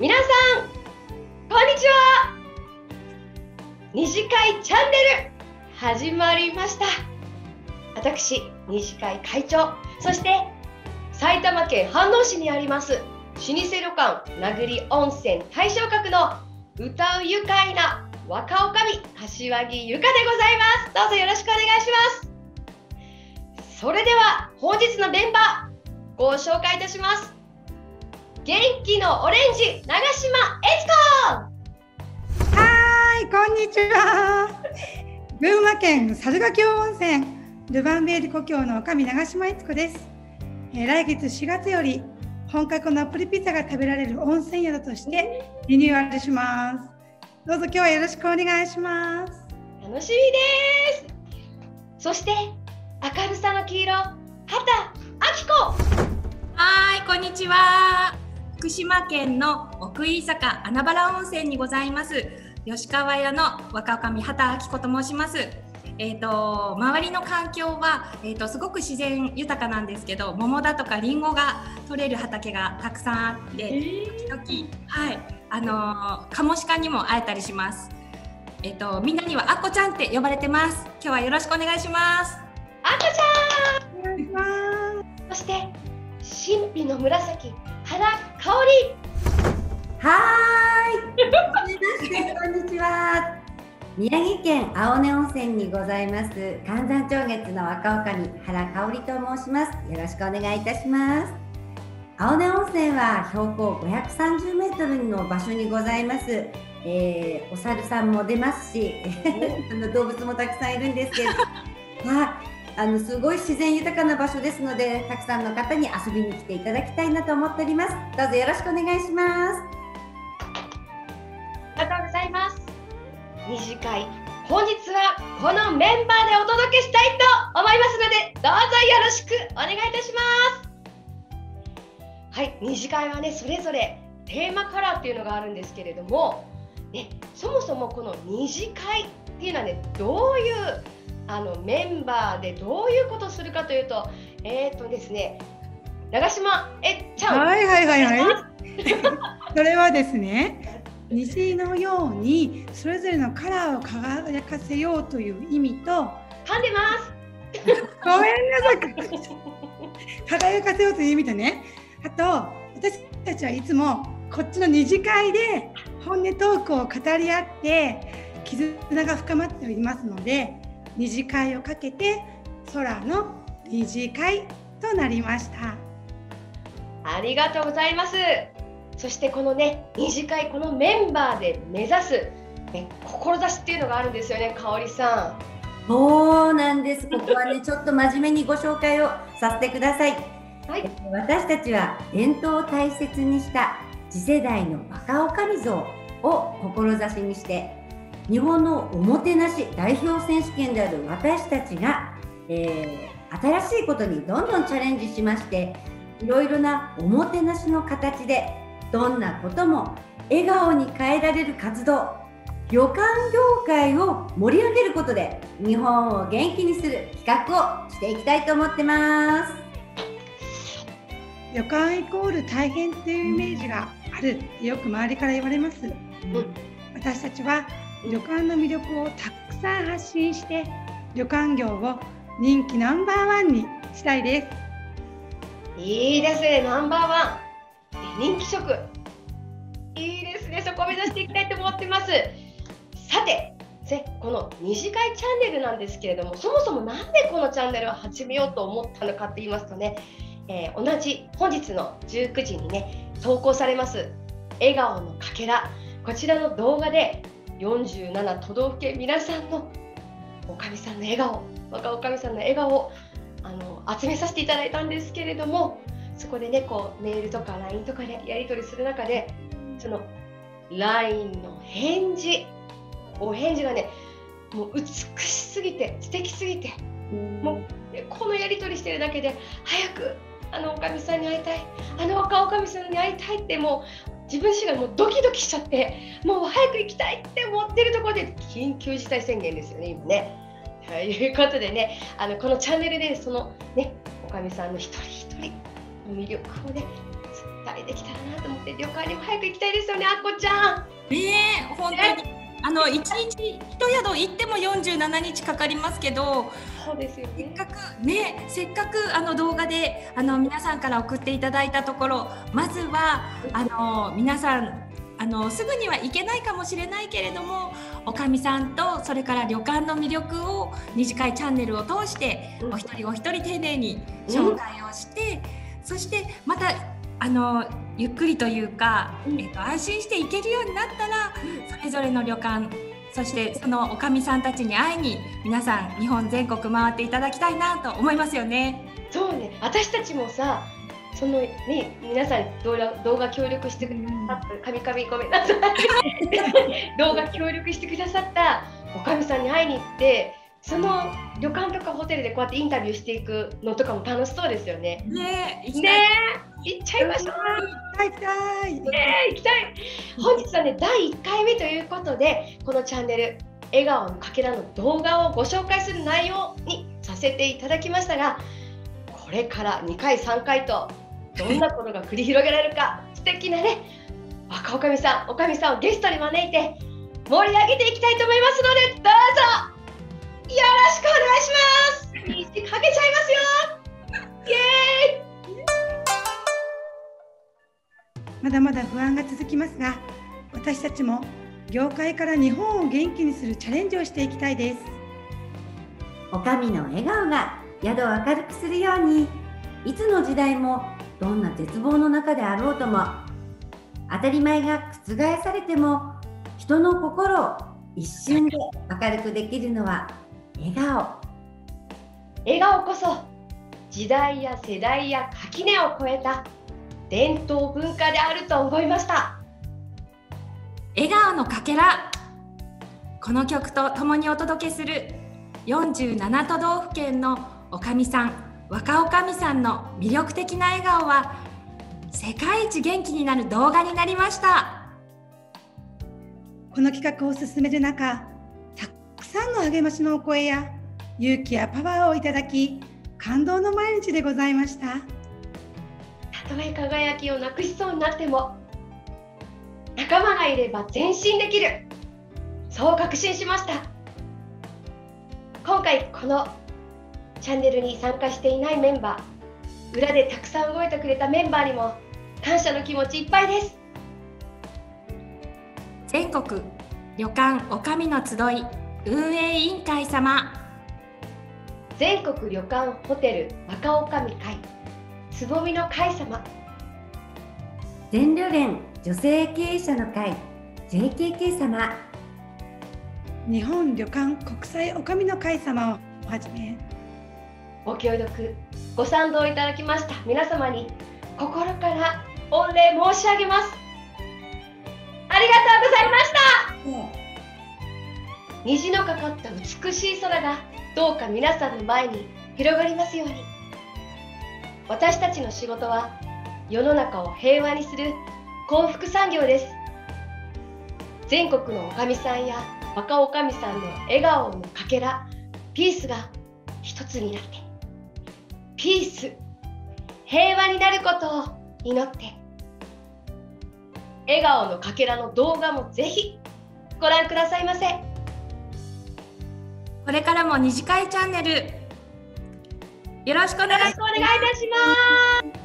皆さんこんにちは。二次会チャンネル始まりました。私二次会会長。そして埼玉県飯能市にあります老舗旅館名栗温泉大正閣の歌う愉快な若女将柏木由香でございます。どうぞよろしくお願いします。それでは本日のメンバーご紹介いたします。元気のオレンジ長島悦子。はいこんにちは。群馬県猿ヶ京温泉ルヴァンベール故郷の女将長島悦子です、えー、来月4月より本格ナポリピザが食べられる温泉宿としてリニューアルします。どうぞ今日はよろしくお願いします。楽しみです。そして明るさの黄色畑明子。はいこんにちは福島県の奥井坂穴原温泉にございます吉川屋の若女将畑明子と申しますえーと、周りの環境は、えーと、すごく自然豊かなんですけど桃だとかりんごが取れる畑がたくさんあって、えー、時々、はいあのカモシカにも会えたりします。えっ、ー、とみんなにはあっこちゃんって呼ばれてます。今日はよろしくお願いします。あっこちゃん。お願いします。そして神秘の紫原香り。はい。こんにちは。宮城県青根温泉にございます寒山町月の若女将原香織と申しますよろしくお願いいたします青根温泉は標高530メートルの場所にございます、えー、お猿さんも出ますし 動物もたくさんいるんですけどは ああのすごい自然豊かな場所ですのでたくさんの方に遊びに来ていただきたいなと思っております。どうぞよろしくお願いします。ありがとうございます。二次会本日はこのメンバーでお届けしたいと思いますのでどうぞよろしくお願いいたします。はい二次会はねそれぞれテーマカラーっていうのがあるんですけれども、ね、そもそもこの二次会っていうのはねどういうあのメンバーでどういうことをするかというとえっ、ー、とですね長島えちゃん。はいはいはいはい。それはですね虹のようにそれぞれのカラーを輝かせようという意味と噛んでます。ごめんなさい。輝かせようという意味とね。あと私たちはいつもこっちの二次会で本音トークを語り合って絆が深まっておりますので二次会をかけて空の二次会となりましたありがとうございますそしてこのね二次会このメンバーで目指す、ね、志っていうのがあるんですよね香里さん。そうなんです。ここはね ちょっと真面目にご紹介をさせてください。はい、私たちは伝統を大切にした次世代の若女将像を志にして日本のおもてなし代表選手権である私たちが、えー、新しいことにどんどんチャレンジしましていろいろなおもてなしの形でどんなことも笑顔に変えられる活動旅館業界を盛り上げることで日本を元気にする企画をしていきたいと思ってます。旅館イコール大変っていうイメージがあるよく周りから言われます、うん、私たちは旅館の魅力をたくさん発信して旅館業を人気ナンバーワンにしたいです。いいですねナンバーワン。人気食。いいですねそこを目指していきたいと思ってます。さてこの二次会チャンネルなんですけれどもそもそも何でこのチャンネルを始めようと思ったのかって言いますとね、えー、同じ本日の19時にね投稿されます笑顔のかけら。こちらの動画で47都道府県皆さんのおかみさんの笑顔若おかみさんの笑顔をあの集めさせていただいたんですけれどもそこでねこうメールとか LINE とかでやり取りする中でその LINE の返事お返事がねもう美しすぎて素敵すぎてもうこのやり取りしてるだけで早くあのおかみさんに会いたいあの若おかみさんに会いたいってもう自分自身がもうドキドキしちゃってもう早く行きたいって思ってるところで緊急事態宣言ですよね今ね。ということでねあのこのチャンネルでそのねおかみさんの一人一人の魅力をね伝えできたらなと思って旅館にも早く行きたいですよねあっこちゃん。ね本当にあの一日一宿行っても47日かかりますけどそうですよ、ね、せっかくねせっかくあの動画であの皆さんから送っていただいたところまずはあの皆さんあのすぐには行けないかもしれないけれどもおかみさんとそれから旅館の魅力を二次会チャンネルを通してお一人お一人丁寧に紹介をして、うん、そしてまたあのゆっくりというか、うん、えっと、安心して行けるようになったら、それぞれの旅館そしてそのおかみさんたちに会いに皆さん日本全国回っていただきたいなと思いますよね。そうね。私たちもさそのね皆さん動画動画協力してくださった、かみかみごめんなさい。動画協力してくださったおかみさんに会いに行ってその旅館とかホテルでこうやってインタビューしていくのとかも楽しそうですよね。ねえ、ね行っちゃいましょう。行きたい。ね行きたい。本日はね第1回目ということでこのチャンネル笑顔のかけらの動画をご紹介する内容にさせていただきましたがこれから2回3回とどんなことが繰り広げられるか素敵なね若おかみさんおかみさんをゲストに招いて盛り上げていきたいと思いますのでどうぞよろしくお願いします 虹かけちゃいますよイエーイまだまだ不安が続きますが私たちも業界から日本を元気にするチャレンジをしていきたいです。おかみの笑顔が宿を明るくするようにいつの時代もどんな絶望の中であろうとも当たり前が覆されても人の心を一瞬で明るくできるのは笑顔。笑顔こそ時代や世代や垣根を越えた伝統文化であると思いました。笑顔のかけら。この曲と共にお届けする47都道府県のおかみさん若おかみさんの魅力的な笑顔は世界一元気になる動画になりました。この企画を進める中さんの励ましのお声や勇気やパワーをいただき感動の毎日でございましたたとえ輝きをなくしそうになっても仲間がいれば前進できる。そう確信しました。今回このチャンネルに参加していないメンバー裏でたくさん動いてくれたメンバーにも感謝の気持ちいっぱいです。全国旅館おかみの集い運営委員会様。全国旅館ホテル若女将会つぼみの会様。全旅連女性経営者の会 JKK 様。日本旅館国際女将の会様をはじめ。ご協力ご賛同いただきました。皆様に心から御礼申し上げます。ありがとうございました、虹のかかった美しい空がどうか皆さんの前に広がりますように私たちの仕事は世の中を平和にする幸福産業です全国のおかみさんや若おかみさんの笑顔のかけらピースが一つになってピース平和になることを祈って笑顔のかけらの動画もぜひご覧くださいませ。これからも二次会チャンネルよろしくお願いします。